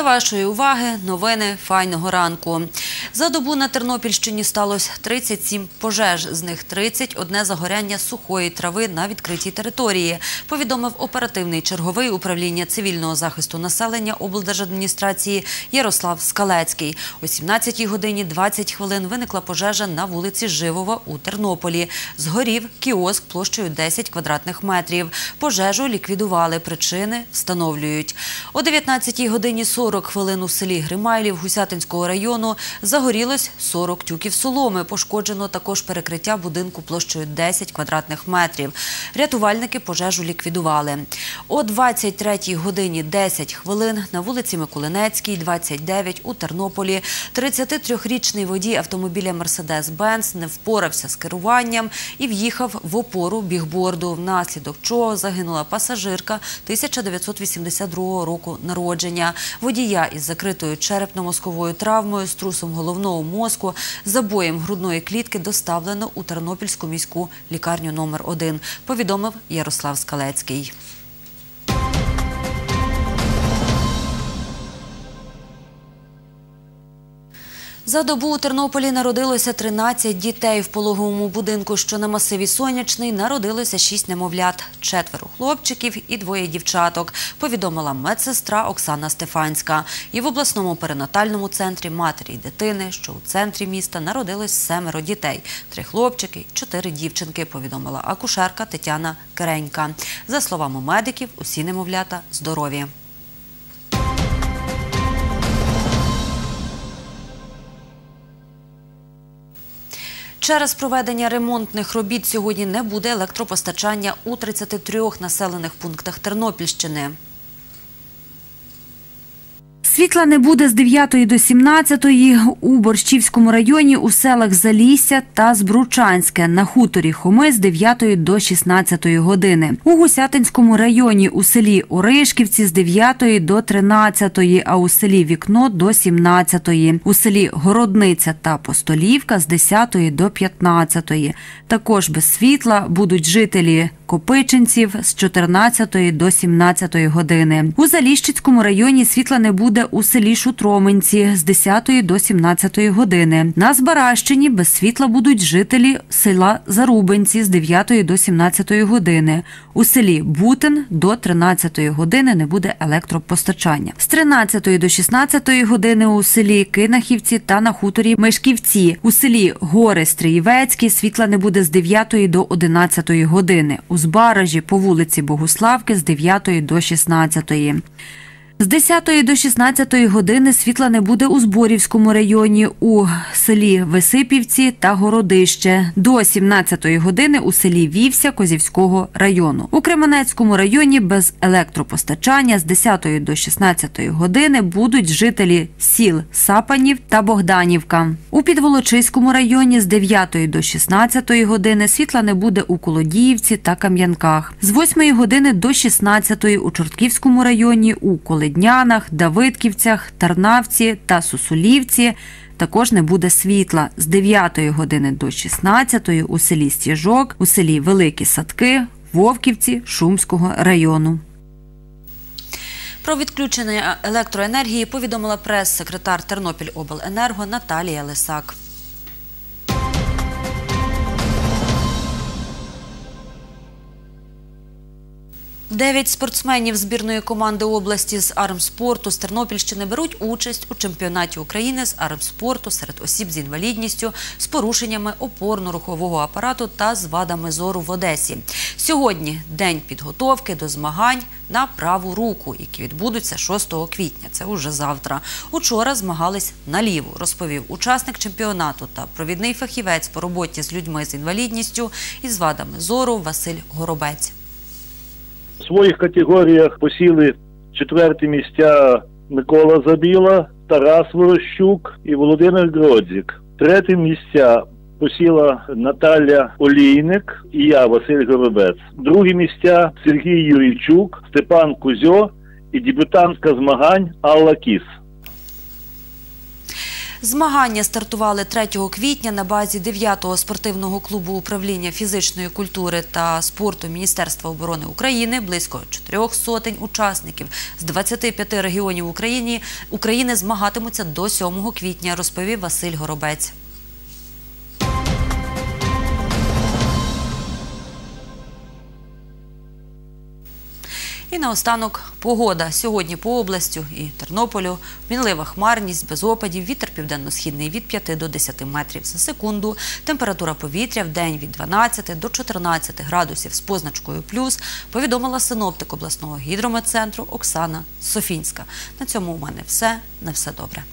До вашої уваги новини файного ранку. За добу на Тернопільщині сталося 37 пожеж, з них 30 – одне загоряння сухої трави на відкритій території, повідомив оперативний черговий управління цивільного захисту населення облдержадміністрації Ярослав Скалецький. О 17 годині 20 хвилин виникла пожежа на вулиці Живова у Тернополі. Згорів кіоск площею 10 квадратних метрів. Пожежу ліквідували, причини встановлюють. О 19 годині 40 хвилин у селі Гримайлів Гусятинського району загорілось 40 тюків соломи. Пошкоджено також перекриття будинку площею 10 квадратних метрів. Рятувальники пожежу ліквідували. О 23 годині 10 хвилин на вулиці Миколинецькій, 29 у Тернополі 33-річний водій автомобіля «Мерседес-Бенц» не впорався з керуванням і в'їхав в опору бігборду, внаслідок чого загинула пасажирка 1982 року народження. Водія із закритою черепно-мозковою травмою, струсом головного мозку, забоєм грудної клітки доставлено у Тернопільську міську лікарню номер 1 повідомив Ярослав Скалецький. За добу у Тернополі народилося 13 дітей. В пологовому будинку, що на масиві Сонячний, народилося 6 немовлят, четверо хлопчиків і двоє дівчаток, повідомила медсестра Оксана Стефанська. І в обласному перинатальному центрі матері й дитини, що у центрі міста, народилось семеро дітей, три хлопчики, чотири дівчинки, повідомила акушерка Тетяна Керенька. За словами медиків, усі немовлята здорові. Через проведення ремонтних робіт сьогодні не буде електропостачання у 33 населених пунктах Тернопільщини. Світла не буде з 9 до 17 у Борщівському районі у селах Залісся та Збручанське, на хуторі Хоми з 9 до 16 години. У Гусятинському районі у селі Оришківці з 9 до 13, а у селі Вікно до 17, у селі Городниця та Постолівка з 10 до 15. Також без світла будуть жителі Копичинців з 14 до 17 години. У Заліщицькому районі світла не буде у селі Шутроменці з 10 до 17 години. На Збаращині без світла будуть жителі села Зарубинці з 9 до 17 години. У селі Бутин до 13 години не буде електропостачання. З 13 до 16 години у селі Кинахівці та на хуторі Мешківці. У селі Гори Стрієвецькі світла не буде з 9 до 11 години. У Збаражі по вулиці Богуславки з 9 до 16. З 10 до 16 години світла не буде у Зборівському районі, у селі Висипівці та Городище. До 17 години у селі Вівся Козівського району. У Кременецькому районі без електропостачання з 10 до 16 години будуть жителі сіл Сапанів та Богданівка. У Підволочиському районі з 9 до 16 години світла не буде у Колодіївці та Кам'янках. З 8 години до 16 у Чортківському районі у Колодіївці Днянах, Давидківцях, Тарнавці та Сусулівці також не буде світла з 9 години до 16 у селі Стіжок, у селі Великі Садки, Вовківці Шумського району. Про відключення електроенергії повідомила прес-секретар Тернопільобленерго Наталія Лисак. Дев'ять спортсменів збірної команди області з армспорту з Тернопільщини беруть участь у чемпіонаті України з армспорту серед осіб з інвалідністю з порушеннями опорно-рухового апарату та з вадами зору в Одесі. Сьогодні день підготовки до змагань на праву руку, які відбудуться 6 квітня. Це уже завтра. Учора змагались на ліву, розповів учасник чемпіонату та провідний фахівець по роботі з людьми з інвалідністю і з вадами зору Василь Горобець. В своїх категоріях посіли четверті місця Микола Забіла, Тарас Ворощук і Володимир Гродзік. Третє місця посіла Наталя Олійник і я, Василь Горобець. Другі місця Сергій Юрійчук, Степан Кузьо і дебютантка змагань Алла Кіс. Змагання стартували 3 квітня на базі 9-го спортивного клубу управління фізичної культури та спорту Міністерства оборони України. Близько чотирьох сотень учасників з 25 регіонів України, України змагатимуться до 7 квітня, розповів Василь Горобець. І наостанок погода. Сьогодні по областю і Тернополю мінлива хмарність, без опадів, вітер південно-східний від 5 до 10 метрів за секунду. Температура повітря в день від 12 до 14 градусів з позначкою плюс, повідомила синоптик обласного гідрометцентру Оксана Софінська. На цьому у мене все. На все добре.